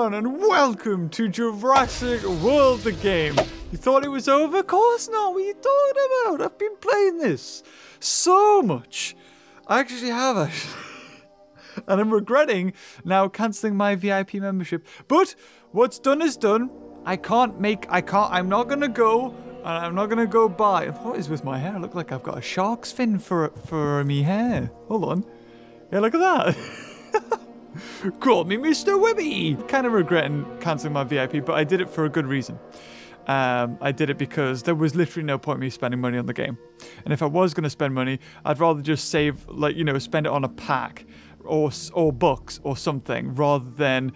everyone, and welcome to Jurassic World the game. You thought it was over? Of course not. What are you talking about? I've been playing this so much. I actually have, actually. and I'm regretting now cancelling my VIP membership. But what's done is done. I can't make, I can't, I'm not to go, and I'm not to go buy. What is with my hair? I look like I've got a shark's fin for, for me hair. Hold on. Yeah, look at that. Call me Mr. Webby! Kind of regretting cancelling my VIP, but I did it for a good reason. Um, I did it because there was literally no point me spending money on the game. And if I was going to spend money, I'd rather just save, like, you know, spend it on a pack or, or books or something rather than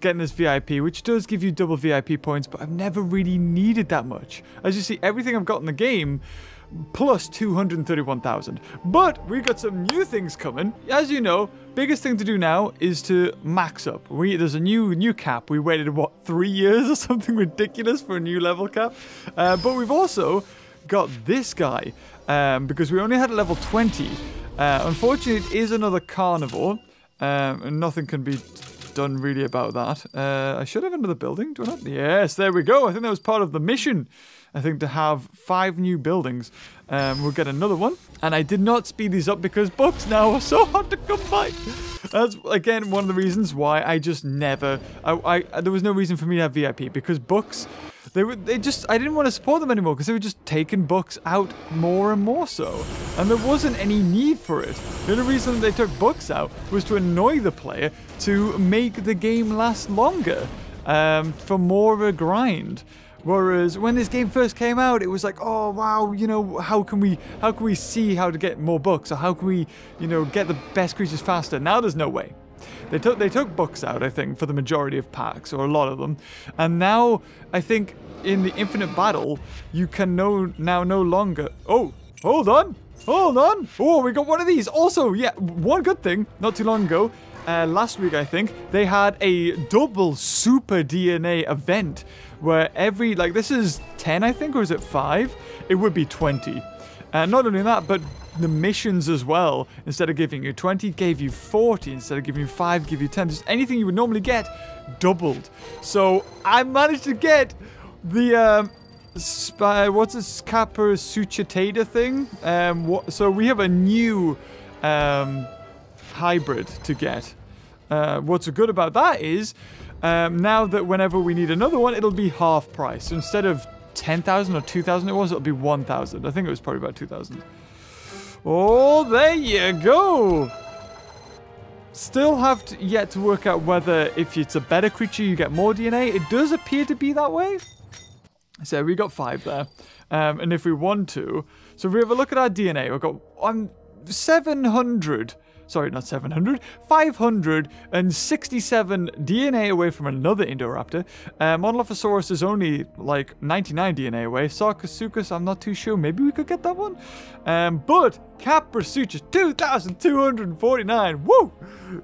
getting this VIP, which does give you double VIP points, but I've never really needed that much. As you see, everything I've got in the game plus 231,000. But we got some new things coming. As you know, biggest thing to do now is to max up. We There's a new new cap. We waited, what, three years or something ridiculous for a new level cap? Uh, but we've also got this guy um, because we only had a level 20. Uh, unfortunately, it is another carnivore. Um, and nothing can be done really about that. Uh, I should have another building, do I not? Yes, there we go. I think that was part of the mission. I think to have five new buildings. Um, we'll get another one. And I did not speed these up because books now are so hard to come by. That's, again, one of the reasons why I just never... I, I There was no reason for me to have VIP because books... They were, they just, I didn't want to support them anymore because they were just taking books out more and more so. And there wasn't any need for it. The only reason they took books out was to annoy the player to make the game last longer um, for more of a grind. Whereas when this game first came out, it was like, oh wow, you know, how can we how can we see how to get more books or how can we, you know, get the best creatures faster? Now there's no way. They took they took books out, I think, for the majority of packs or a lot of them, and now I think in the infinite battle you can no now no longer. Oh, hold on, hold on. Oh, we got one of these. Also, yeah, one good thing. Not too long ago, uh, last week, I think, they had a double super DNA event where every, like, this is 10, I think, or is it 5? It would be 20. And not only that, but the missions as well, instead of giving you 20, gave you 40. Instead of giving you 5, give you 10. Just anything you would normally get, doubled. So I managed to get the, um, spy, what's this, Kappa Suchitata thing? Um, what, so we have a new, um, hybrid to get. Uh, what's good about that is um, now that whenever we need another one, it'll be half price. So instead of 10,000 or 2,000 it was, it'll be 1,000. I think it was probably about 2,000. Oh, there you go. Still have to, yet to work out whether if it's a better creature, you get more DNA. It does appear to be that way. So we got five there. Um, and if we want to, so if we have a look at our DNA, we've got on 700 sorry, not 700, 567 DNA away from another Indoraptor. Uh, Monolophosaurus is only like 99 DNA away. Sarcosuchus, I'm not too sure. Maybe we could get that one. Um, but Kaprosuchus, 2,249. Woo!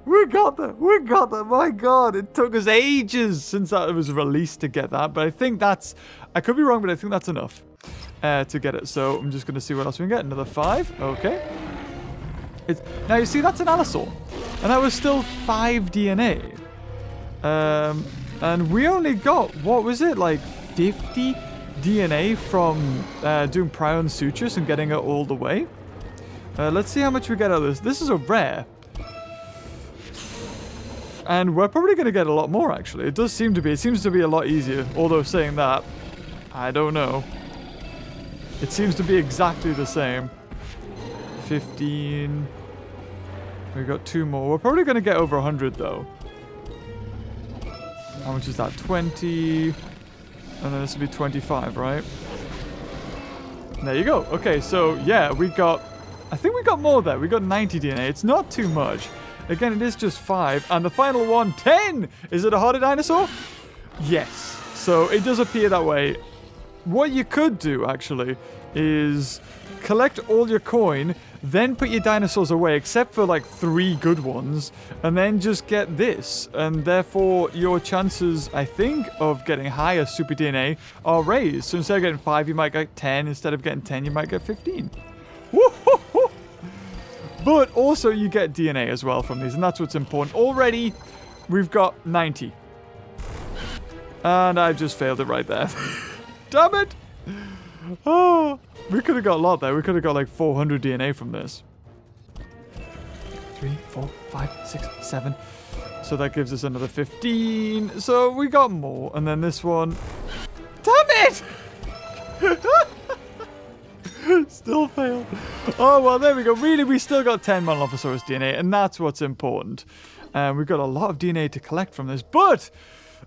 We got that. We got that. My God, it took us ages since that was released to get that. But I think that's, I could be wrong, but I think that's enough. Uh, to get it. So I'm just going to see what else we can get. Another five. Okay. It's, now, you see, that's an Allosaur. And that was still 5 DNA. Um, and we only got, what was it, like 50 DNA from uh, doing Prionosuchus and getting it all the way? Uh, let's see how much we get out of this. This is a rare. And we're probably going to get a lot more, actually. It does seem to be. It seems to be a lot easier. Although saying that, I don't know. It seems to be exactly the same. 15. We got two more. We're probably going to get over 100 though. How much is that? 20. And then this will be 25, right? There you go. Okay, so yeah, we got... I think we got more there. We got 90 DNA. It's not too much. Again, it is just 5. And the final one, 10! Is it a harder dinosaur? Yes. So it does appear that way. What you could do, actually, is collect all your coin, then put your dinosaurs away, except for like three good ones, and then just get this. And therefore, your chances, I think, of getting higher Super DNA are raised. So instead of getting 5, you might get 10. Instead of getting 10, you might get 15. But also, you get DNA as well from these, and that's what's important. Already, we've got 90. And I've just failed it right there. Damn it! Oh, we could have got a lot there. We could have got like 400 DNA from this. Three, four, five, six, seven. So that gives us another 15. So we got more. And then this one. Damn it! still failed. Oh, well, there we go. Really, we still got 10 Monolophosaurus DNA, and that's what's important. Um, we've got a lot of DNA to collect from this, but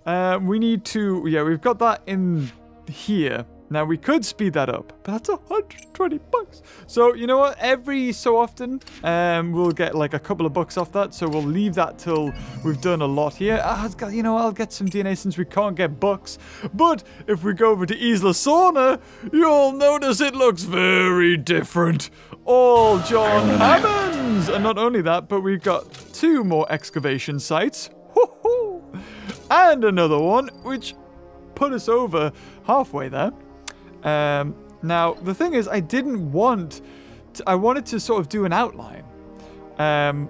uh, we need to... Yeah, we've got that in here. Now, we could speed that up, but that's 120 bucks. So, you know what? Every so often, um, we'll get like a couple of bucks off that. So, we'll leave that till we've done a lot here. Uh, you know, I'll get some DNA since we can't get bucks. But if we go over to Isla Sorna, you'll notice it looks very different. All John Hammonds! And not only that, but we've got two more excavation sites. And another one, which put us over halfway there. Um, now, the thing is, I didn't want... To, I wanted to sort of do an outline. Um,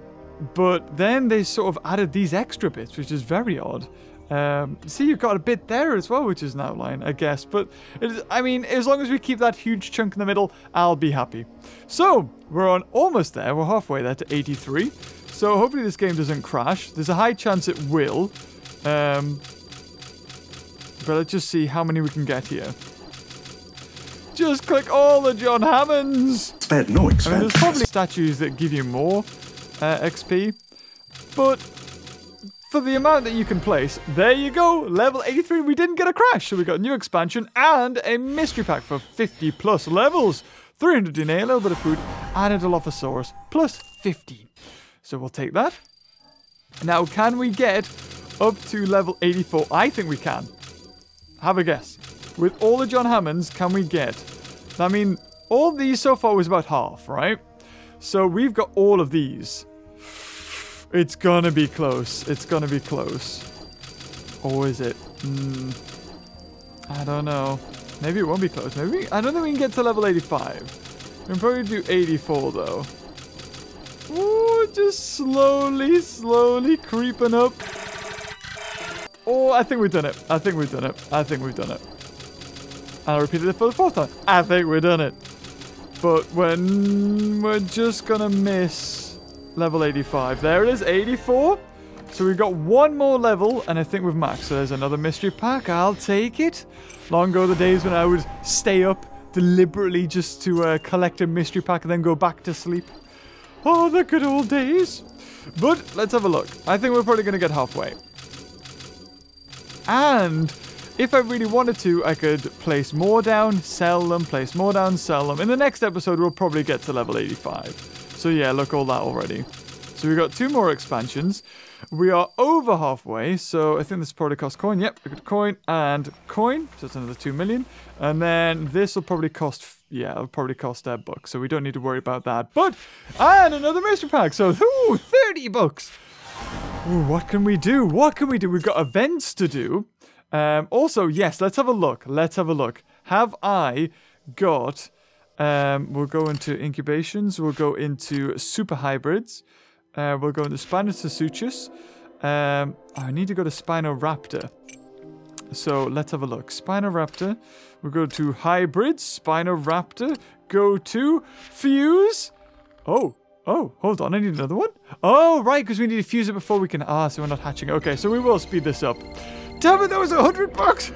but then they sort of added these extra bits, which is very odd. Um, see, you've got a bit there as well, which is an outline, I guess. But, I mean, as long as we keep that huge chunk in the middle, I'll be happy. So, we're on almost there. We're halfway there to 83. So, hopefully this game doesn't crash. There's a high chance it will. Um, but let's just see how many we can get here. Just click all the John Hammonds. Spared no expense. I mean, there's probably statues that give you more uh, XP, but for the amount that you can place, there you go, level 83. We didn't get a crash, so we got a new expansion and a mystery pack for 50 plus levels. 300 DNA, a little bit of food, and a Dilophosaurus plus 15. So we'll take that. Now, can we get up to level 84? I think we can. Have a guess. With all the John Hammonds, can we get... I mean, all these so far was about half, right? So we've got all of these. It's gonna be close. It's gonna be close. Or is it? Hmm. I don't know. Maybe it won't be close. Maybe I don't think we can get to level 85. We can probably do 84 though. Ooh, just slowly, slowly creeping up. Oh, I think we've done it. I think we've done it. I think we've done it. I repeated it for the fourth time. I think we've done it. But when we're just gonna miss level 85. There it is, 84. So we've got one more level, and I think we've maxed. So there's another mystery pack. I'll take it. Long ago the days when I would stay up deliberately just to uh, collect a mystery pack and then go back to sleep. Oh, the good old days. But let's have a look. I think we're probably going to get halfway. And if I really wanted to, I could place more down, sell them, place more down, sell them. In the next episode, we'll probably get to level 85. So yeah, look all that already. So we've got two more expansions. We are over halfway, so I think this probably costs coin. Yep, coin and coin, so it's another 2 million. And then this will probably cost, yeah, it'll probably cost a buck, so we don't need to worry about that. But, and another mystery pack, so, ooh, 30 bucks. Ooh, what can we do? What can we do? We've got events to do. Um, also, yes, let's have a look. Let's have a look. Have I got... Um, we'll go into incubations. We'll go into super hybrids. Uh, we'll go into Spinosuchus. Um, I need to go to Spinoraptor. So let's have a look. Spinoraptor. We'll go to hybrids. Spinoraptor. Go to fuse. Oh, oh, hold on. I need another one. Oh, right, because we need to fuse it before we can... Ah, so we're not hatching. Okay, so we will speed this up. Damn it, that was a hundred bucks.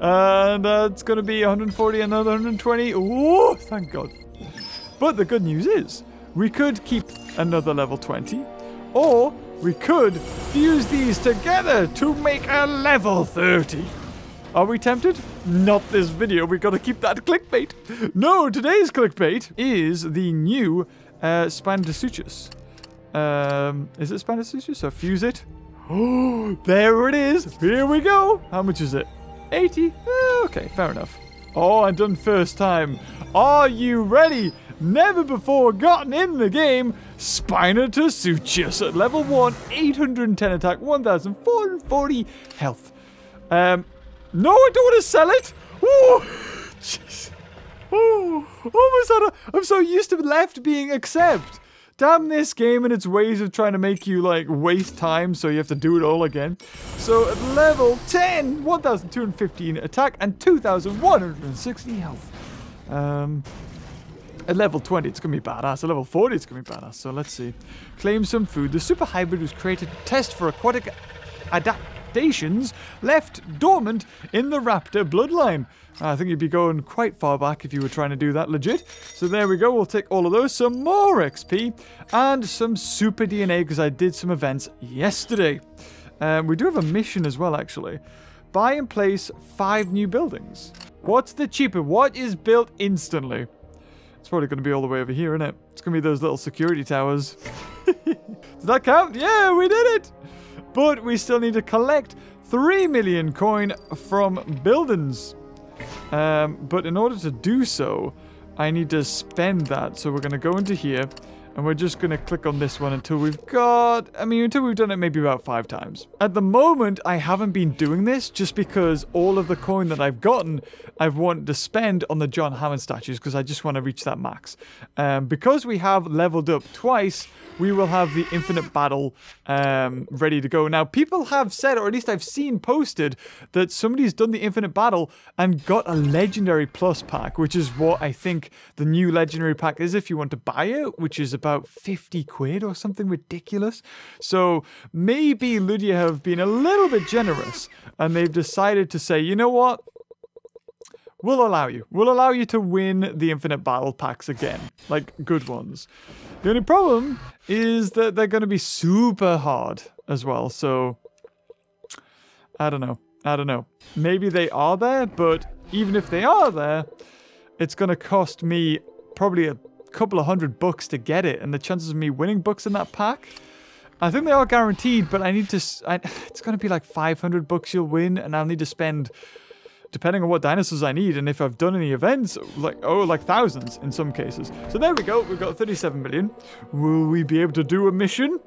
And uh, it's going to be 140, another 120. Oh, thank God. But the good news is, we could keep another level 20, or we could fuse these together to make a level 30. Are we tempted? Not this video, we've got to keep that clickbait. No, today's clickbait is the new uh, Spinosuchus. Um, is it Spinosuchus? So fuse it. Oh, there it is. Here we go. How much is it? 80? Eh, okay, fair enough. Oh, I'm done first time. Are you ready? Never before gotten in the game. Spinosuchus at level 1, 810 attack, 1440 health. Um, no, I don't want to sell it. Oh, jeez. Oh, almost out of, I'm so used to left being accept Damn this game and its ways of trying to make you, like, waste time so you have to do it all again. So, at level 10, 1,215 attack and 2,160 health. Um, at level 20, it's going to be badass. At level 40, it's going to be badass. So let's see. Claim some food. The super hybrid was created to test for aquatic adaptations left dormant in the raptor bloodline. I think you'd be going quite far back if you were trying to do that legit. So there we go. We'll take all of those. Some more XP and some super DNA because I did some events yesterday. Um, we do have a mission as well, actually. Buy and place five new buildings. What's the cheaper? What is built instantly? It's probably going to be all the way over here, isn't it? It's going to be those little security towers. Does that count? Yeah, we did it! But we still need to collect 3 million coin from buildings. Um, but in order to do so, I need to spend that. So we're going to go into here. And we're just going to click on this one until we've got... I mean, until we've done it maybe about five times. At the moment, I haven't been doing this just because all of the coin that I've gotten, I've wanted to spend on the John Hammond statues because I just want to reach that max. Um, because we have leveled up twice, we will have the infinite battle um, ready to go. Now, people have said, or at least I've seen posted, that somebody's done the infinite battle and got a legendary plus pack, which is what I think the new legendary pack is if you want to buy it, which is about 50 quid or something ridiculous. So maybe Ludia have been a little bit generous and they've decided to say, you know what? We'll allow you. We'll allow you to win the infinite battle packs again, like good ones. The only problem is that they're going to be super hard as well. So I don't know. I don't know. Maybe they are there, but even if they are there, it's going to cost me probably a couple of hundred bucks to get it. And the chances of me winning bucks in that pack, I think they are guaranteed, but I need to, I, it's going to be like 500 bucks you'll win. And I'll need to spend depending on what dinosaurs I need and if I've done any events, like, oh, like thousands in some cases. So there we go. We've got 37 million. Will we be able to do a mission?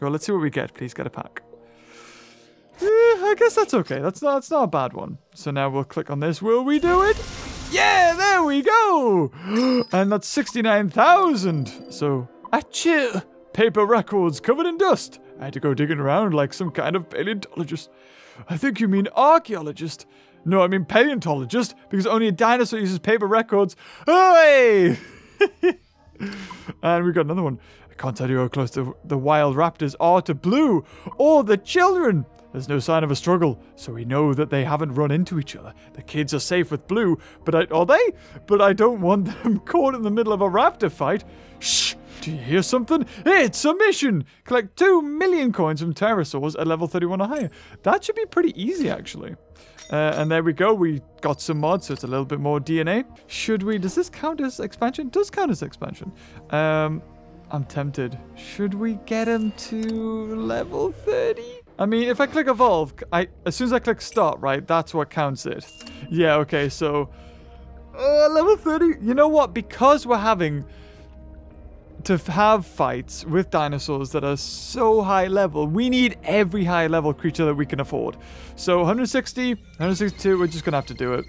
Well, let's see what we get. Please get a pack. Eh, I guess that's okay. That's not, that's not a bad one. So now we'll click on this. Will we do it? Yeah, there we go. And that's 69,000. So, achoo. Paper records covered in dust. I had to go digging around like some kind of paleontologist. I think you mean archaeologist. No, I mean paleontologist, because only a dinosaur uses paper records. Hey! and we've got another one. I can't tell you how close the, the wild raptors are to Blue or the children. There's no sign of a struggle, so we know that they haven't run into each other. The kids are safe with Blue, but I, are they? But I don't want them caught in the middle of a raptor fight. Shh! Do you hear something? It's a mission! Collect 2 million coins from pterosaurs at level 31 or higher. That should be pretty easy, actually. Uh, and there we go. We got some mods, so it's a little bit more DNA. Should we... Does this count as expansion? It does count as expansion. Um, I'm tempted. Should we get him to level 30? I mean, if I click evolve, I as soon as I click start, right, that's what counts it. Yeah, okay, so... Uh, level 30. You know what? Because we're having to have fights with dinosaurs that are so high level, we need every high level creature that we can afford. So 160, 162, we're just going to have to do it.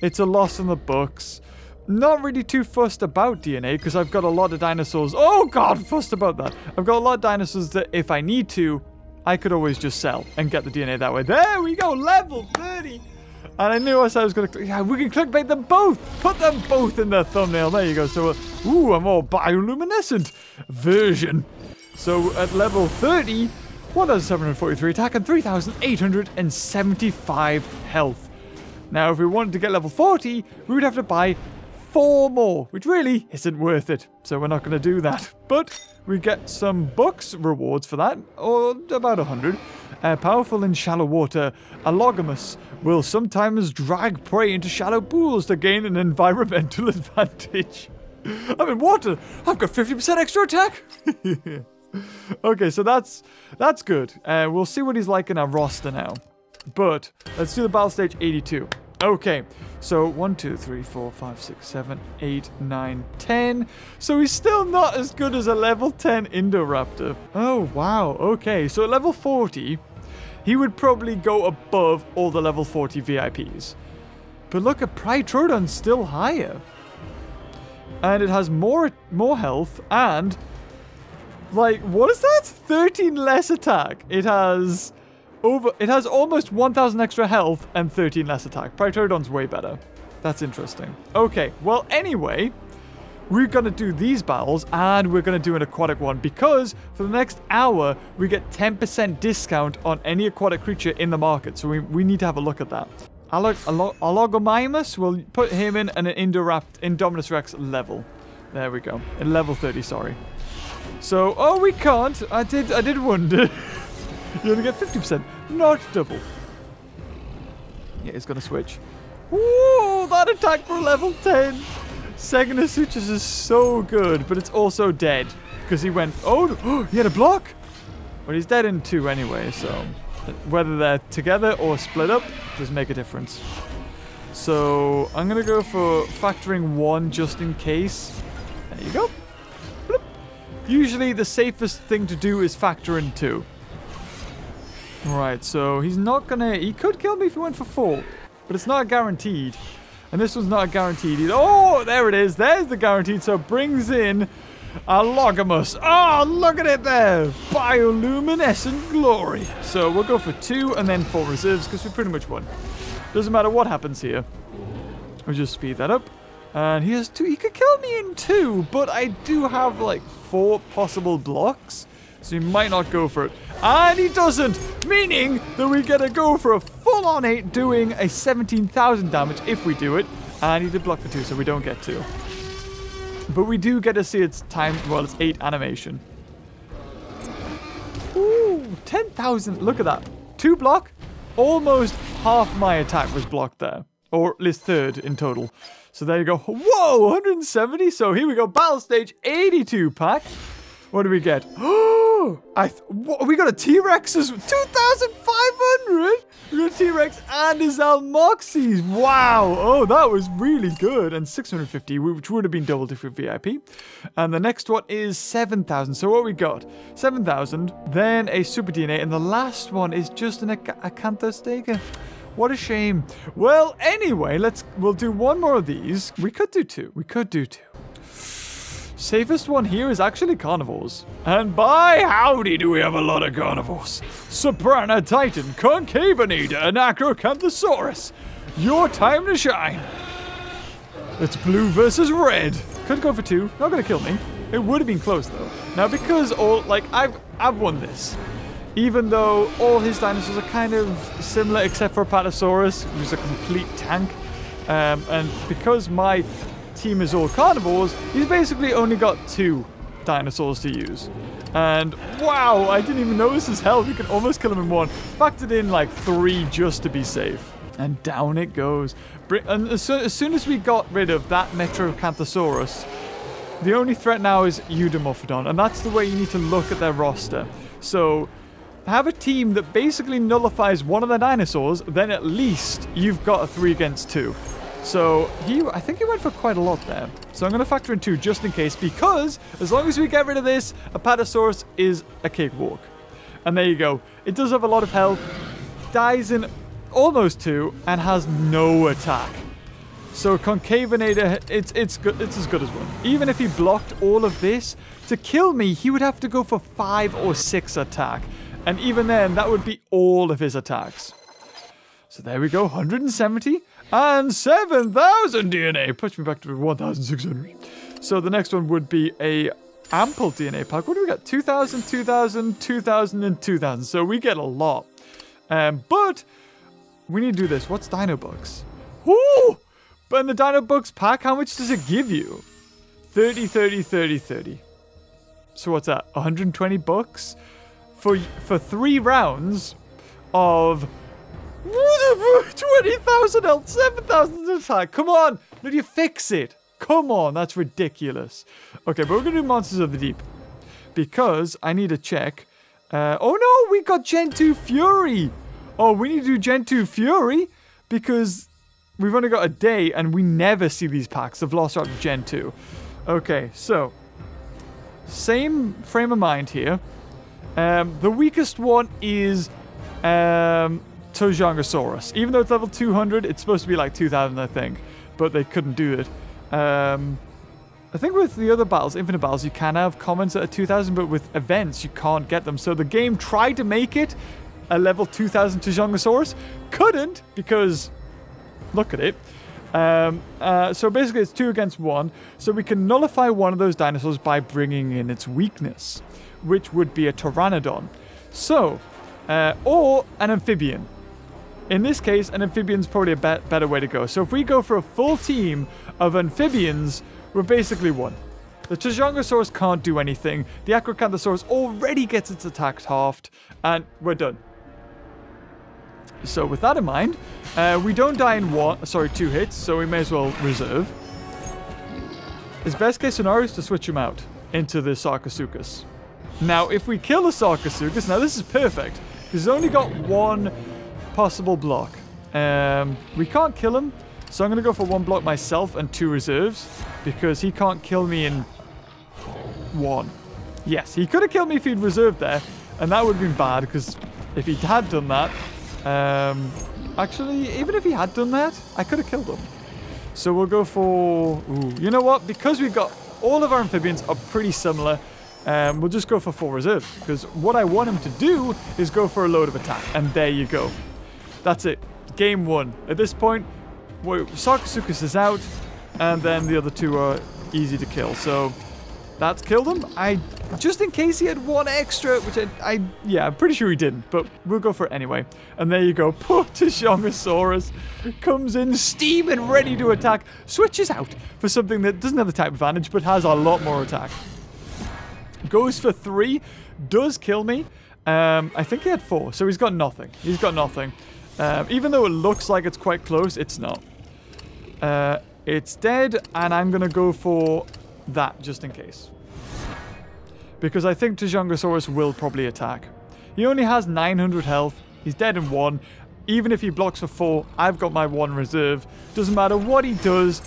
It's a loss in the books. Not really too fussed about DNA because I've got a lot of dinosaurs. Oh god, fussed about that. I've got a lot of dinosaurs that if I need to, I could always just sell and get the DNA that way. There we go, level 30. And I knew I said I was going to... Yeah, we can clickbait them both. Put them both in the thumbnail. There you go. So, uh, ooh, a more bioluminescent version. So, at level 30, 1,743 attack and 3,875 health. Now, if we wanted to get level 40, we would have to buy four more, which really isn't worth it. So we're not going to do that. But we get some bucks rewards for that, or about a 100. Uh, powerful in shallow water, Allogamus will sometimes drag prey into shallow pools to gain an environmental advantage. I'm in water. I've got 50% extra attack. okay, so that's that's good. Uh, we'll see what he's like in our roster now. But let's do the battle stage 82. Okay, so 1, 2, 3, 4, 5, 6, 7, 8, 9, 10. So he's still not as good as a level 10 Indoraptor. Oh, wow. Okay, so at level 40, he would probably go above all the level 40 VIPs. But look at Prytrodon's still higher. and it has more more health and like what is that? 13 less attack. It has over it has almost 1000 extra health and 13 less attack. Prioritodon's way better. That's interesting. Okay, well anyway, we're going to do these battles and we're going to do an aquatic one because for the next hour we get 10% discount on any aquatic creature in the market. So we, we need to have a look at that. Alog we'll put him in an Indorapt, Indominus Rex level. There we go. In level 30, sorry. So, oh, we can't. I did, I did wonder. you only get 50%, not double. Yeah, he's going to switch. Ooh, that attack for level 10. Segnosuchus is so good, but it's also dead. Because he went, oh, he had a block. But he's dead in two anyway, so whether they're together or split up does make a difference. So I'm going to go for factoring one just in case. There you go. Bloop. Usually the safest thing to do is factor in two. Right, so he's not to... He could kill me if he went for four. But it's not guaranteed. And this one's not guaranteed either. Oh, there it is. There's the guaranteed. So brings in a Logomus. Oh, ah, look at it there. Bioluminescent glory. So we'll go for two and then four reserves because we pretty much won. Doesn't matter what happens here. We'll just speed that up. And he has two. He could kill me in two, but I do have like four possible blocks. So he might not go for it. And he doesn't, meaning that we get to go for a full-on 8 doing a 17,000 damage if we do it. And he did block for 2, so we don't get 2. But we do get to see its time, well, it's 8 animation. Ooh, 10,000, look at that. 2 block, almost half my attack was blocked there. Or at least third in total. So there you go. Whoa, 170. So here we go. Battle stage 82 pack. What do we get? Oh, I what, we got a T-Rex as 2,500. We got a T-Rex and a Zalmoxes. Wow. Oh, that was really good. And 650, which would have been doubled if we VIP. And the next one is 7,000. So what we got? 7,000, then a Super DNA, and the last one is just an Ac Acanthostega. What a shame. Well, anyway, let's we'll do one more of these. We could do two. We could do two. Safest one here is actually carnivores. And by howdy do we have a lot of carnivores. Soprana Titan, Concavenator, and Acrocanthosaurus. Your time to shine. It's blue versus red. Could go for two. Not gonna kill me. It would have been close though. Now because all like I've I've won this. Even though all his dinosaurs are kind of similar except for Apatosaurus, who's a complete tank. Um, and because my team is all carnivores, he's basically only got two dinosaurs to use. And wow, I didn't even notice his health. You can almost kill him in one. Factored in like three just to be safe. And down it goes. And as soon, as we got rid of that Metriacanthosaurus, the only threat now is Eudimorphodon. And that's the way you need to look at their roster. So have a team that basically nullifies one of the dinosaurs, then at least you've got a three against two. So he, I think he went for quite a lot there. So I'm going to factor in two just in case because as long as we get rid of this, Apatosaurus is a cakewalk. And there you go. It does have a lot of health, dies in almost two, and has no attack. So Concavenator, it's it's good. It's as good as one. Even if he blocked all of this to kill me, he would have to go for five or six attack, and even then, that would be all of his attacks. So there we go, 170 and 7,000 DNA. Push me back to 1,600. So the next one would be a ample DNA pack. What do we got? 2,000, 2,000, 2,000, and 2,000. So we get a lot. Um, but we need to do this. What's Dino Bucks? Ooh! But in the Dino Bucks pack, how much does it give you? 30, 30, 30, 30. So what's that? 120 bucks? For, for three rounds of 20,000 health, 7,000 attack. Come on. Did you fix it? Come on. That's ridiculous. Okay, but we're going to do Monsters of the Deep. Because I need to check. Uh, oh no, we got Gen 2 Fury. Oh, we need to do Gen 2 Fury because we've only got a day and we never see these packs of Velociraptor Gen 2. Okay, so same frame of mind here. Um, the weakest one is um, Tuojiangosaurus. Even though it's level 200, it's supposed to be like 2000, I think. But they couldn't do it. Um, I think with the other battles, infinite battles, you can have commons at 2000, but with events, you can't get them. So the game tried to make it a level 2000 Tuojiangosaurus. Couldn't, because look at it. Um, uh, so basically, it's two against one. So we can nullify one of those dinosaurs by bringing in its weakness, which would be a Pteranodon. So, uh, or an amphibian. In this case, an amphibian's probably a be better way to go. So if we go for a full team of amphibians, we're basically one. The Tuojiangosaurus can't do anything. The Acrocanthosaurus already gets its attacks halved, and we're done. So with that in mind, uh, we don't die in one, sorry, two hits, so we may as well reserve. His best case scenario is to switch him out into the Sarcosuchus. Now, if we kill the Sarcosuchus, now this is perfect, because he's only got one possible block. Um, we can't kill him, so I'm going to go for one block myself and two reserves, because he can't kill me in one. Yes, he could have killed me if he'd reserved there, and that would have been bad, because if he had done that, um, actually, even if he had done that, I could have killed him. So we'll go for... Ooh, you know what? Because we've got... All of our amphibians are pretty similar. Um, we'll just go for four reserves. Because what I want him to do is go for a load of attack. And there you go. That's it. Game one. At this point, Sarcosuchus is out. And then the other two are easy to kill. So that's killed him. I just in case he had one extra, which I, I yeah, I'm pretty sure he didn't, but we'll go for it anyway. And there you go. Poor Tuojiangosaurus comes in steaming, ready to attack, switches out for something that doesn't have the type advantage, but has a lot more attack. Goes for three, does kill me. Um, I think he had four, so he's got nothing. He's got nothing. Um, even though it looks like it's quite close, it's not. Uh, it's dead, and I'm going to go for that just in case. Because I think Tuojiangosaurus will probably attack. He only has 900 health. He's dead in one. Even if he blocks for four, I've got my one reserve. Doesn't matter what he does.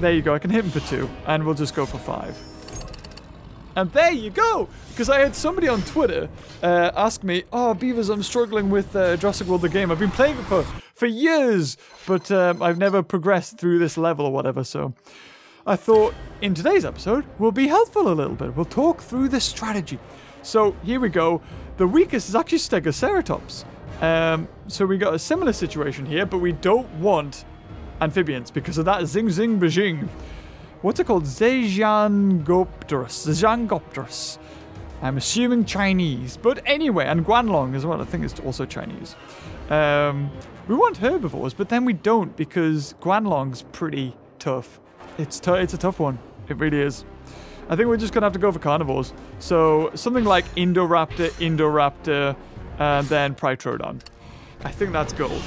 There you go. I can hit him for two. And we'll just go for five. And there you go! Because I had somebody on Twitter uh, ask me, Oh, Beavers, I'm struggling with uh, Jurassic World the game. I've been playing it for, for years, but um, I've never progressed through this level or whatever. So I thought in today's episode we'll be helpful a little bit. We'll talk through the strategy. So here we go. The weakest is actually Stegoceratops. Um, so we got a similar situation here, but we don't want amphibians because of that zing zing bajing. What's it called? Zhejiangopterus. Zhejiangopterus. I'm assuming Chinese. But anyway, and Guanlong as well. I think it's also Chinese. Um, we want herbivores, but then we don't because Guanlong's pretty tough. It's it's a tough one. It really is. I think we're just gonna have to go for carnivores. So something like Indoraptor, Indoraptor, and then Prytrodon. I think that's gold.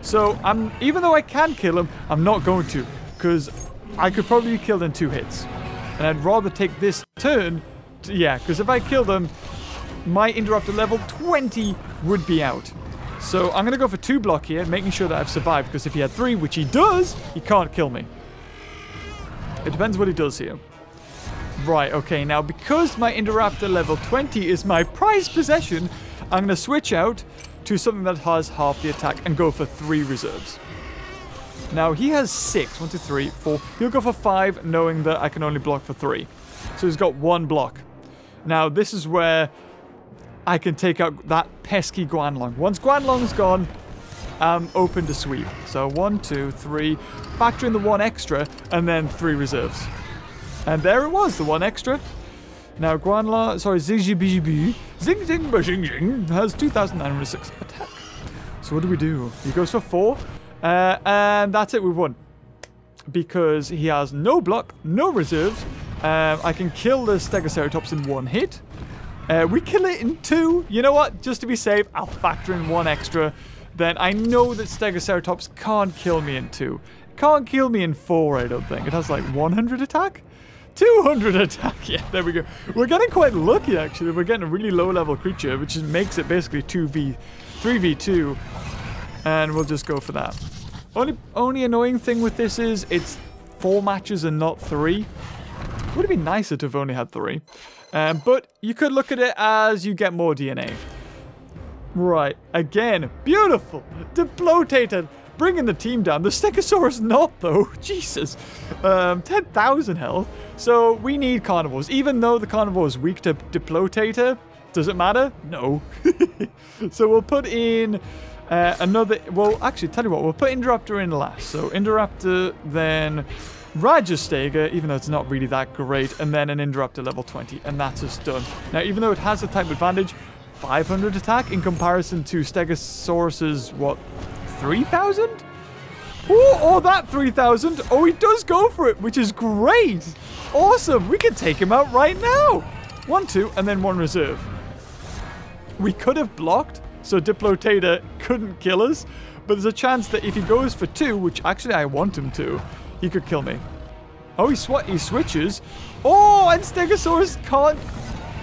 So I'm even though I can kill him, I'm not going to because I could probably be killed in two hits, and I'd rather take this turn. To, yeah, because if I kill them, my Indoraptor level 20 would be out. So I'm gonna go for two block here, making sure that I've survived. Because if he had three, which he does, he can't kill me. It depends what he does here. Right, okay, now because my Indoraptor level 20 is my prized possession, I'm going to switch out to something that has half the attack and go for three reserves. Now, he has six. One, two, three, four. He'll go for five, knowing that I can only block for three. So he's got one block. Now, this is where I can take out that pesky Guanlong. Once Guanlong's gone, I'm open to sweep. So one, two, three, factor in the one extra, and then three reserves. And there it was, the one extra. Now Guanla, sorry, Ziggy Zing Zing Bashing Jing has 2,906 attack. So what do we do? He goes for four, uh, and that's it, we won. Because he has no block, no reserves. Um, I can kill the Stegoceratops in one hit. Uh, we kill it in two. You know what? Just to be safe, I'll factor in one extra then I know that Stegoceratops can't kill me in 2. Can't kill me in 4, I don't think. It has like 100 attack? 200 attack! Yeah, there we go. We're getting quite lucky, actually. We're getting a really low-level creature, which makes it basically 2v... 3v2. And we'll just go for that. Only, only annoying thing with this is it's four matches and not three. Would have been nicer to have only had three. Um, but you could look at it as you get more DNA. Right, again, beautiful. Diplotator bringing the team down. The Stegosaurus not, though. Jesus. Um, 10,000 health. So we need carnivores. Even though the carnivore is weak to Diplotator, does it matter? No. so we'll put in uh, another... Well, actually, tell you what. We'll put Indoraptor in last. So Indoraptor, then Rajastega, even though it's not really that great, and then an Indoraptor level 20, and that's us done. Now, even though it has a type advantage, 500 attack in comparison to Stegosaurus's, what, 3,000? Oh, oh, that 3,000. Oh, he does go for it, which is great. Awesome. We can take him out right now. One, two, and then one reserve. We could have blocked, so Diplotator couldn't kill us, but there's a chance that if he goes for two, which actually I want him to, he could kill me. Oh, he, sw he switches. Oh, and Stegosaurus can't.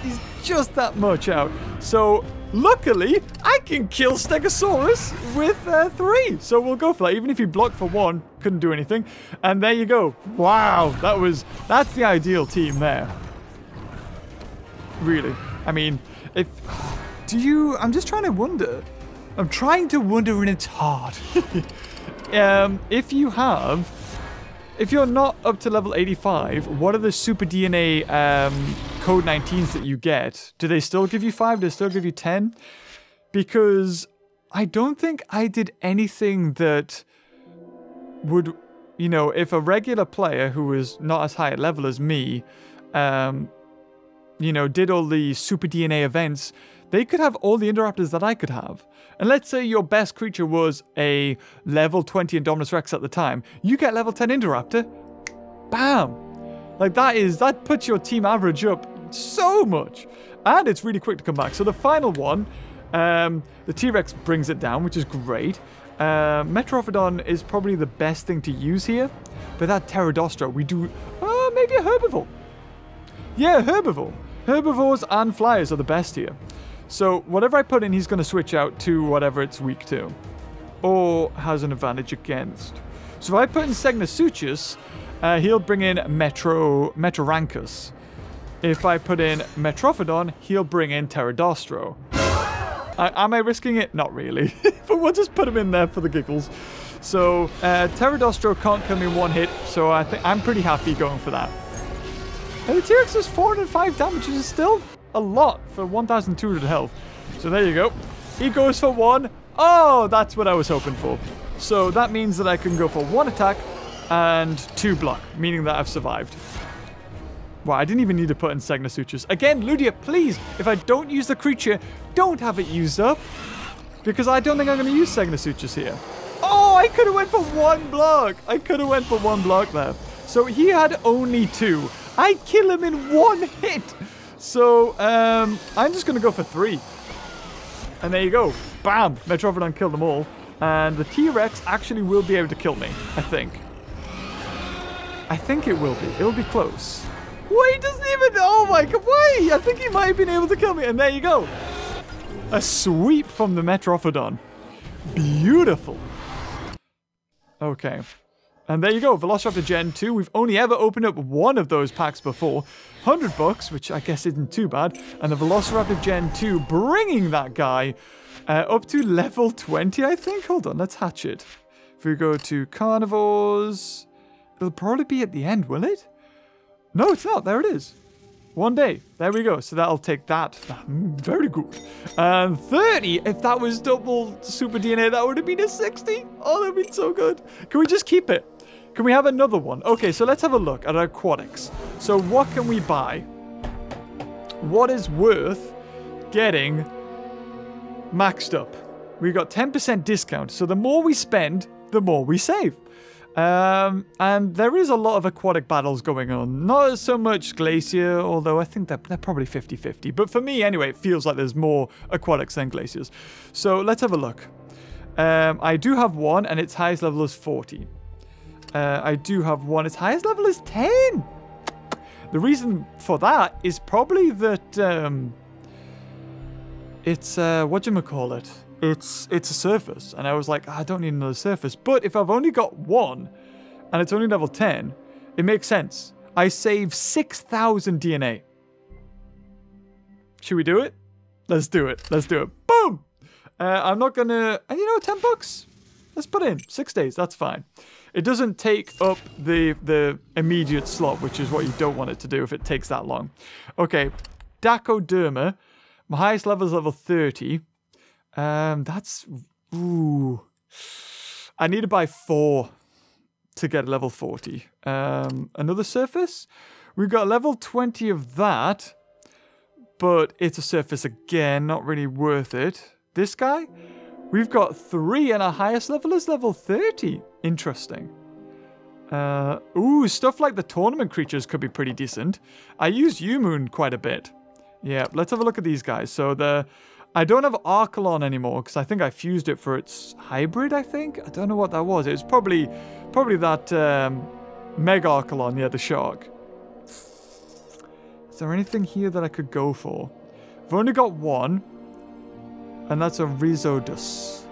He's just that much out. So Luckily, I can kill Stegosaurus with uh, three. So we'll go for that. Even if he blocked for one, couldn't do anything. And there you go. Wow, that was, that's the ideal team there. Really. I mean, if, do you, I'm just trying to wonder. I'm trying to wonder and it's hard. um, if you have if you're not up to level 85, what are the super DNA um, code 19s that you get? Do they still give you 5? Do they still give you 10? Because I don't think I did anything that would, you know, if a regular player who was not as high a level as me, um, you know, did all the super DNA events, they could have all the Indoraptors that I could have. And let's say your best creature was a level 20 Indominus Rex at the time. You get level 10 Indoraptor. Bam! Like that is, that puts your team average up so much. And it's really quick to come back. So the final one, um, the T-Rex brings it down, which is great. Uh, Metrophodon is probably the best thing to use here. But that Pterodaustro, we do, uh, maybe a Herbivore. Yeah, Herbivore. Herbivores and Flyers are the best here. So whatever I put in, he's going to switch out to whatever it's weak to. Or has an advantage against. So if I put in Segnosuchus, uh, he'll bring in Metro Metriorhynchus. If I put in Metrophodon, he'll bring in Pterodaustro. Am I risking it? Not really. but we'll just put him in there for the giggles. So uh, Pterodaustro can't come in one hit, so I think I'm pretty happy going for that. And the T-Rex does 405 damage, is still a lot for 1,200 health. So there you go. He goes for one. Oh, that's what I was hoping for. So that means that I can go for one attack and two block, meaning that I've survived. Wow, I didn't even need to put in Segnosuchus. Again, Ludia, please, if I don't use the creature, don't have it used up. Because I don't think I'm going to use Segnosuchus here. Oh, I could have went for one block. I could have went for one block there. So he had only two. I kill him in one hit. So, um, I'm just going to go for three. And there you go. Bam! Metrophodon killed them all. And the T-Rex actually will be able to kill me, I think. I think it will be. It will be close. Wait, he doesn't even... Oh my god, wait! I think he might have been able to kill me. And there you go. A sweep from the Metrophodon. Beautiful. Okay. And there you go, Velociraptor Gen 2. We've only ever opened up one of those packs before. 100 bucks, which I guess isn't too bad. And the Velociraptor Gen 2 bringing that guy uh, up to level 20, I think. Hold on, let's hatch it. If we go to carnivores, it'll probably be at the end, will it? No, it's not. There it is. One day. There we go. So that'll take that. Very good. And 30, if that was double super DNA, that would have been a 60. Oh, that would been so good. Can we just keep it? Can we have another one? Okay, so let's have a look at our aquatics. So what can we buy? What is worth getting maxed up? We've got 10% discount. So the more we spend, the more we save. Um, and there is a lot of aquatic battles going on. Not so much Glacier, although I think they're, they're probably 50-50. But for me, anyway, it feels like there's more aquatics than Glaciers. So let's have a look. Um, I do have one, and its highest level is 40. Uh, I do have one. Its highest level is 10. The reason for that is probably that um, it's, uh, what do you call it? It's, it's a surface. And I was like, I don't need another surface. But if I've only got one and it's only level 10, it makes sense. I save 6,000 DNA. Should we do it? Let's do it. Let's do it. Boom! Uh, I'm not gonna. And you know, ten bucks. Let's put in six days. That's fine. It doesn't take up the the immediate slot, which is what you don't want it to do if it takes that long. Okay, Dacoderma. My highest level is level 30. Um, that's ooh. I need to buy four to get level 40. Um, another surface. We've got level 20 of that, but it's a surface again, not really worth it. This guy, we've got three, and our highest level is level 30. Interesting. Uh, ooh, stuff like the tournament creatures could be pretty decent. I use Umoon quite a bit. Yeah, let's have a look at these guys. So the I don't have Archelon anymore because I think I fused it for its hybrid, I think. I don't know what that was. It was probably probably that um, Mega yeah, the shark. Is there anything here that I could go for? I've only got one, and that's a Rhizodus.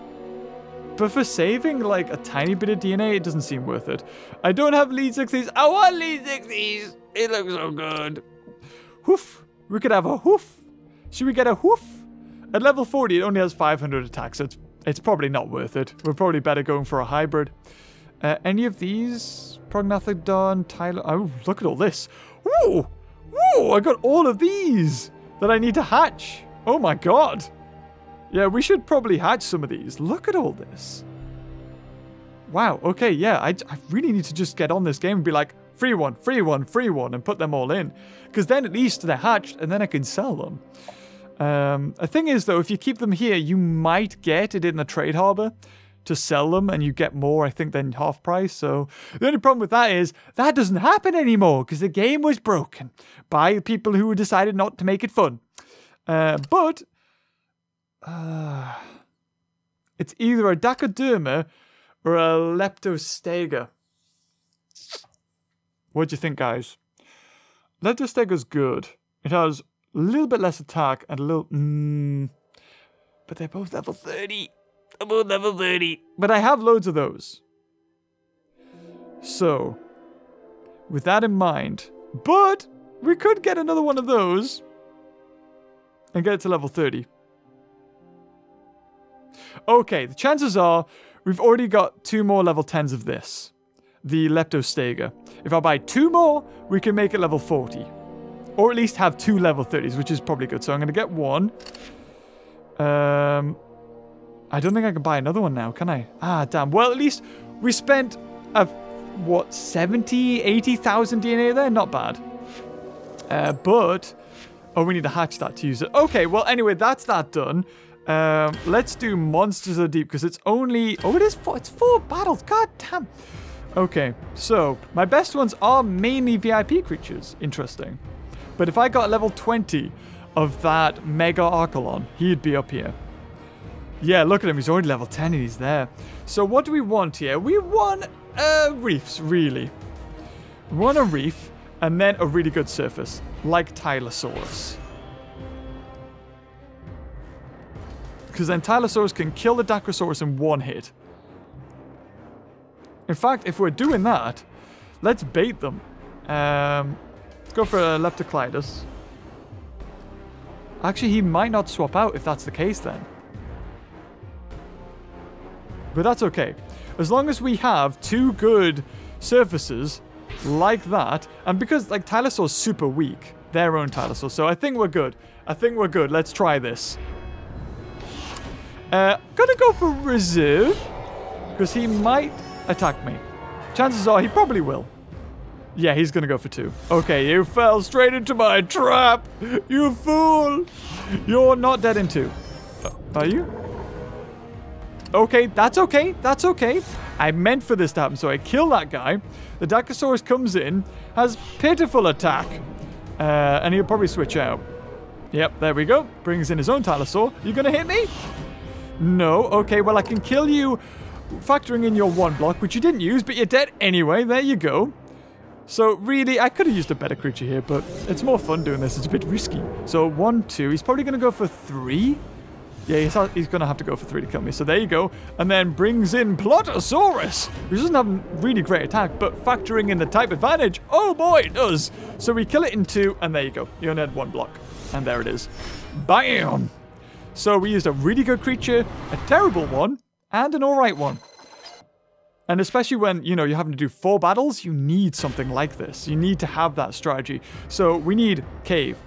But for saving like a tiny bit of DNA, it doesn't seem worth it. I don't have Leedsichthys. I want Leedsichthys. It looks so good. Hoof. We could have a hoof. Should we get a hoof? At level 40, it only has 500 attacks, it's, it's probably not worth it. We're probably better going for a hybrid. Uh, any of these? Prognathodon, Tyler... Oh, look at all this. Ooh! Ooh, I got all of these that I need to hatch. Oh my god. Yeah, we should probably hatch some of these. Look at all this. Wow, okay, yeah, I, I really need to just get on this game and be like, free one, free one, free one, and put them all in. Because then at least they're hatched, and then I can sell them. Um, the thing is, though, if you keep them here, you might get it in the trade harbor to sell them, and you get more, I think, than half price. So the only problem with that is that doesn't happen anymore because the game was broken by people who decided not to make it fun. Uh, but uh, it's either a Dacoderma or a Leptostega. What do you think, guys? Leptostega's good. It has a little bit less attack and a little. Mm, but they're both level 30. They're both level 30. But I have loads of those. So, with that in mind, but we could get another one of those and get it to level 30. Okay, the chances are we've already got two more level 10s of this. The Leptostega. If I buy two more, we can make it level 40. Or at least have two level 30s, which is probably good. So I'm going to get one. Um, I don't think I can buy another one now, can I? Ah, damn. Well, at least we spent, a, what, 70, 80,000 DNA there? Not bad. Uh, but, oh, we need to hatch that to use it. Okay, well, anyway, that's that done. Um, let's do Monsters of the Deep, because it's only, oh, it is four, it's four battles. God damn. Okay, so my best ones are mainly VIP creatures. Interesting. But if I got level 20 of that Mega Archelon, he'd be up here. Yeah, look at him. He's already level 10 and he's there. So what do we want here? We want uh, reefs, really. We want a reef and then a really good surface, like Tylosaurus. Because then Tylosaurus can kill the Dakosaurus in one hit. In fact, if we're doing that, let's bait them. Um, let's go for a Leptocleidus. Actually, he might not swap out if that's the case then. But that's okay. As long as we have two good surfaces like that, and because like Tylosaur's super weak, their own Tylosaur, so I think we're good. I think we're good. Let's try this. Uh, gonna go for reserve, because he might attack me. Chances are he probably will. Yeah, he's gonna go for two. Okay, you fell straight into my trap! You fool! You're not dead in two. Uh, are you? Okay, that's okay. That's okay. I meant for this to happen, so I kill that guy. The Dakosaurus comes in, has pitiful attack, uh, and he'll probably switch out. Yep, there we go. Brings in his own Tylosaur. You gonna hit me? No. Okay, well, I can kill you factoring in your one block, which you didn't use, but you're dead anyway. There you go. So really, I could have used a better creature here, but it's more fun doing this. It's a bit risky. So one, two. He's probably going to go for three. Yeah, he's, he's going to have to go for three to kill me. So there you go. And then brings in Plotosaurus, which doesn't have really great attack, but factoring in the type advantage, oh boy, it does. So we kill it in two, and there you go. You only had one block. And there it is. Bam! So we used a really good creature, a terrible one, and an alright one. And especially when, you know, you're having to do four battles, you need something like this. You need to have that strategy. So we need cave.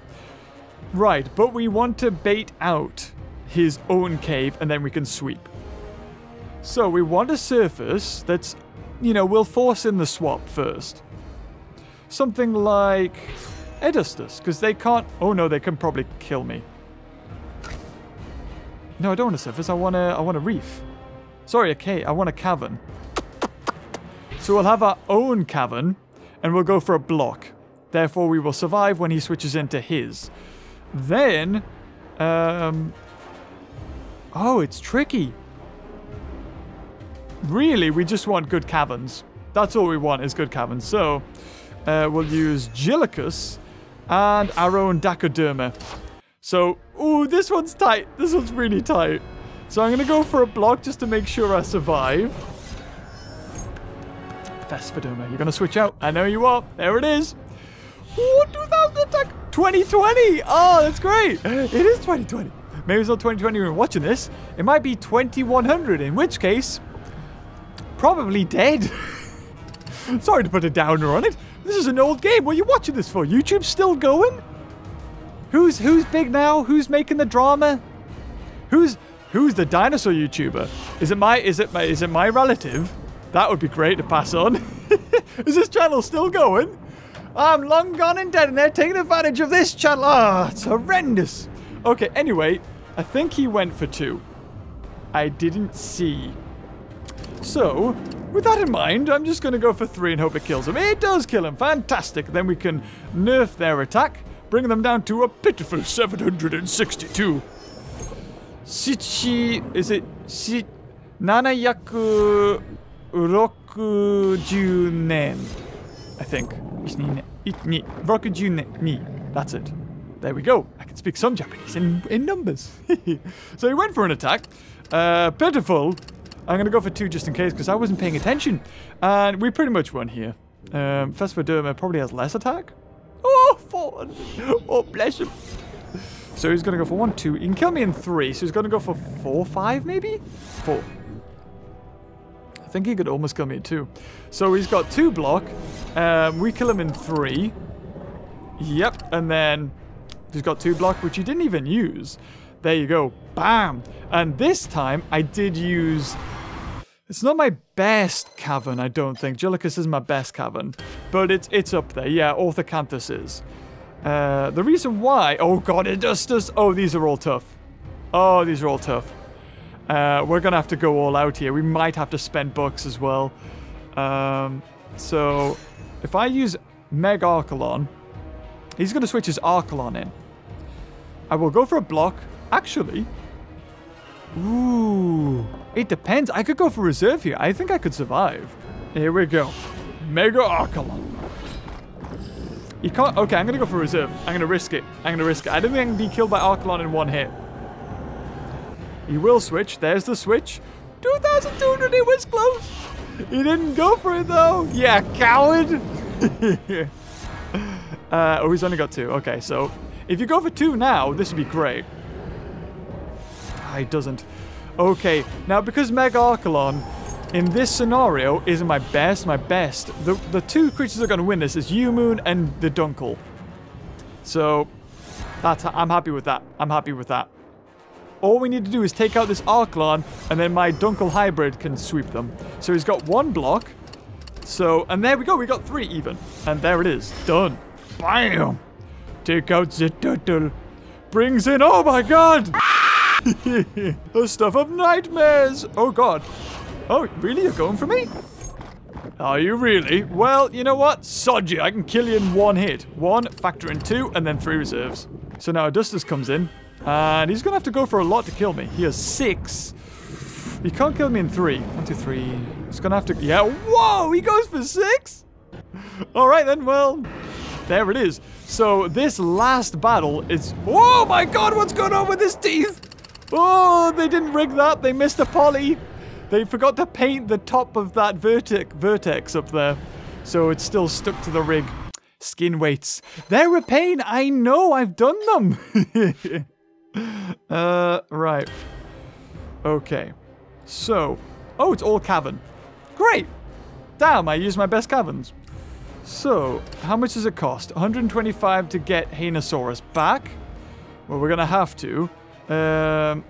Right, but we want to bait out his own cave and then we can sweep. So we want a surface that's, you know, we'll force in the swap first. Something like Edestus, because they can't... Oh no, they can probably kill me. No, I don't want a surface. I want a, I want a reef. Sorry, okay. I want a cavern. So we'll have our own cavern, and we'll go for a block. Therefore, we will survive when he switches into his. Then, um... Oh, it's tricky. Really, we just want good caverns. That's all we want is good caverns. So, uh, we'll use Gillicus and our own Dacoderma. So, ooh, this one's tight. This one's really tight. So I'm going to go for a block just to make sure I survive. Phestoderma, you're going to switch out. I know you are. There it is. Ooh, 2000 attack. 2020. Oh, ah, that's great. It is 2020. Maybe it's not 2020 when you're watching this. It might be 2100, in which case, probably dead. Sorry to put a downer on it. This is an old game. What are you watching this for? YouTube's still going? Who's who's big now? Who's making the drama? Who's who's the dinosaur YouTuber? Is it my is it my is it my relative? That would be great to pass on. is this channel still going? I'm long gone and dead and they're taking advantage of this channel. Ah, oh, it's horrendous. Okay, anyway, I think he went for two. I didn't see. So, with that in mind, I'm just going to go for three and hope it kills him. It does kill him. Fantastic. Then we can nerf their attack, bring them down to a pitiful 762. Shichi... Is it... Shi... 760年 I think. 62. That's it. There we go. I can speak some Japanese in, in numbers. so he went for an attack. Uh, pitiful I'm going to go for two just in case because I wasn't paying attention. And we pretty much won here. Um, Phestoderma probably has less attack. 400. Oh, bless him. So he's going to go for one, two. He can kill me in three. So he's going to go for four, five maybe? Four. I think he could almost kill me in two. So he's got two block. Um, we kill him in three. Yep. And then he's got two block, which he didn't even use. There you go. Bam. And this time I did use it's not my best cavern, I don't think. Gillicus is my best cavern. But it's it's up there. Yeah, Orthacanthus is. Uh, the reason why... Oh, God, does... Oh, these are all tough. Oh, these are all tough. Uh, we're going to have to go all out here. We might have to spend bucks as well. Um, so, if I use Meg Archelon, he's going to switch his Archelon in. I will go for a block. Actually, Ooh. It depends. I could go for reserve here. I think I could survive. Here we go. Mega Archelon. You can't... Okay, I'm going to go for reserve. I'm going to risk it. I'm going to risk it. I don't think I can be killed by Archelon in one hit. He will switch. There's the switch. 2,200. It was close. He didn't go for it, though. Yeah, coward. uh, oh, he's only got two. Okay, so if you go for two now, this would be great. It doesn't. Okay, now because Mega Archelon in this scenario isn't my best, my best, the, the two creatures that are going to win this is Umoon and the Dunkel. So, that's, I'm happy with that. I'm happy with that. All we need to do is take out this Archelon, and then my Dunkel hybrid can sweep them. So he's got one block. So, and there we go. We got three even. And there it is. Done. Bam! Take out the turtle. Brings in, oh my god! the stuff of nightmares. Oh, God. Oh, really? You're going for me? Are you really? Well, you know what? Sod. I can kill you in one hit. One, factor in two, and then three reserves. So now Edestus comes in, and he's going to have to go for a lot to kill me. He has six. He can't kill me in three. One, two, three. He's going to have to... Yeah, whoa! He goes for six? All right, then. Well, there it is. So this last battle is... Oh, my God! What's going on with his teeth? Oh, they didn't rig that. They missed a poly. They forgot to paint the top of that vertex, vertex up there. So it's still stuck to the rig. Skin weights. They're a pain. I know. I've done them. Uh, right. Okay. So, oh, it's all cavern. Great. Damn, I used my best caverns. So, how much does it cost? 125 to get Hainosaurus back. Well, we're gonna have to. Um,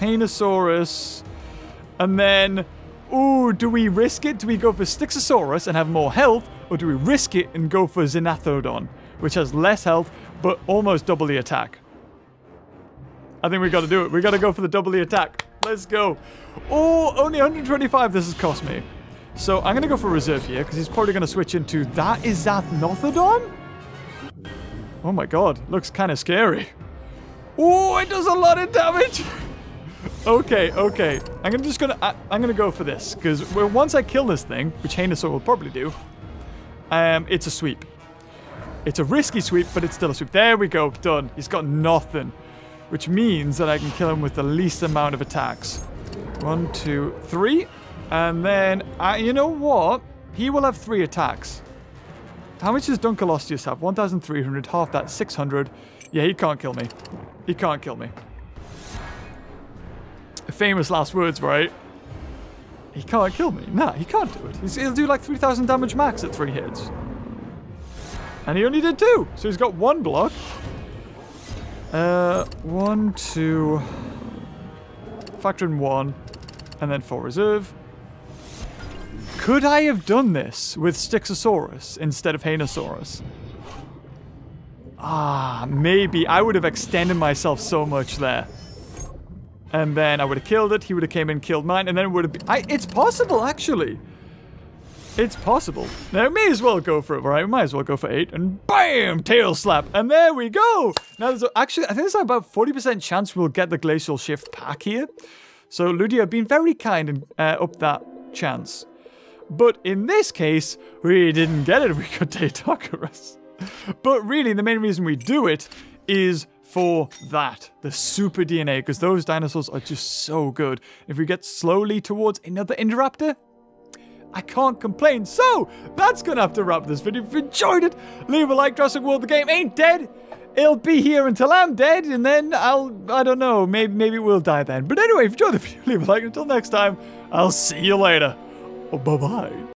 Hainosaurus, and then, ooh, do we risk it? Do we go for Styxosaurus and have more health, or do we risk it and go for Zenathodon, which has less health but almost double the attack? I think we got to do it. We got to go for the double the attack. Let's go. Oh, only 125 this has cost me. So I'm going to go for reserve here because he's probably going to switch into that is Zapnothodon? Oh my god, looks kind of scary. Oh, it does a lot of damage. okay, okay. I'm gonna just gonna I, am gonna go for this because once I kill this thing, which Hainosaur will probably do, um, it's a sweep. It's a risky sweep, but it's still a sweep. There we go, done. He's got nothing, which means that I can kill him with the least amount of attacks. One, two, three, and then uh, you know what? He will have three attacks. How much does Dunkleosteus have? 1,300. Half that, 600. Yeah, he can't kill me. He can't kill me. Famous last words, right? He can't kill me. Nah, he can't do it. He's, he'll do like 3,000 damage max at three hits. And he only did two. So he's got one block. Uh, one, two... Factor in one. And then four reserve. Could I have done this with Styxosaurus instead of Hainosaurus? Ah, maybe. I would have extended myself so much there. And then I would have killed it, he would have came and killed mine, and then it would have been... I, it's possible, actually. It's possible. Now, may as well go for it, right? We might as well go for eight, and BAM! Tail slap, and there we go! Now, there's actually, I think there's about 40% chance we'll get the Glacial Shift pack here. So, Ludia have been very kind and uh, up that chance. But in this case, we didn't get it. We got Deinocheirus. But really, the main reason we do it is for that, the super DNA, because those dinosaurs are just so good. If we get slowly towards another Indoraptor, I can't complain. So, that's gonna have to wrap this video. If you enjoyed it, leave a like. Jurassic World, the game ain't dead. It'll be here until I'm dead, and then I'll, I don't know, maybe, maybe we'll die then. But anyway, if you enjoyed the video, leave a like. Until next time, I'll see you later. Bye bye.